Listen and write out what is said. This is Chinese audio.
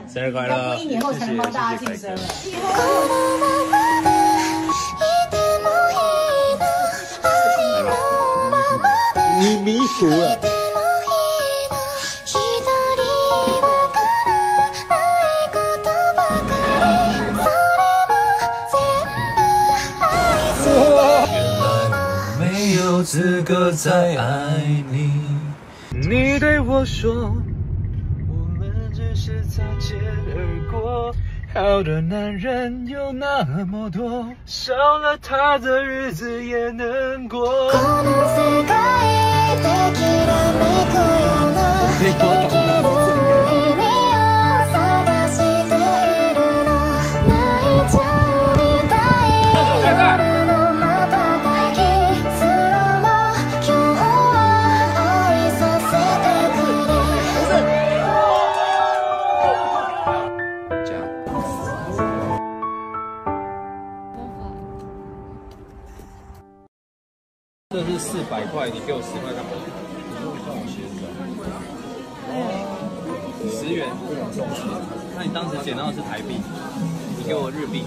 看，生日快乐要过一年后才能帮大家晋升了。你迷糊了。没有资格再爱你。你对我说，只是擦肩而过。好的男人有那么多，少了他的日子也能过。这是四百块，你给我十块干嘛？十元，那你当时捡到的是台币，你给我日币，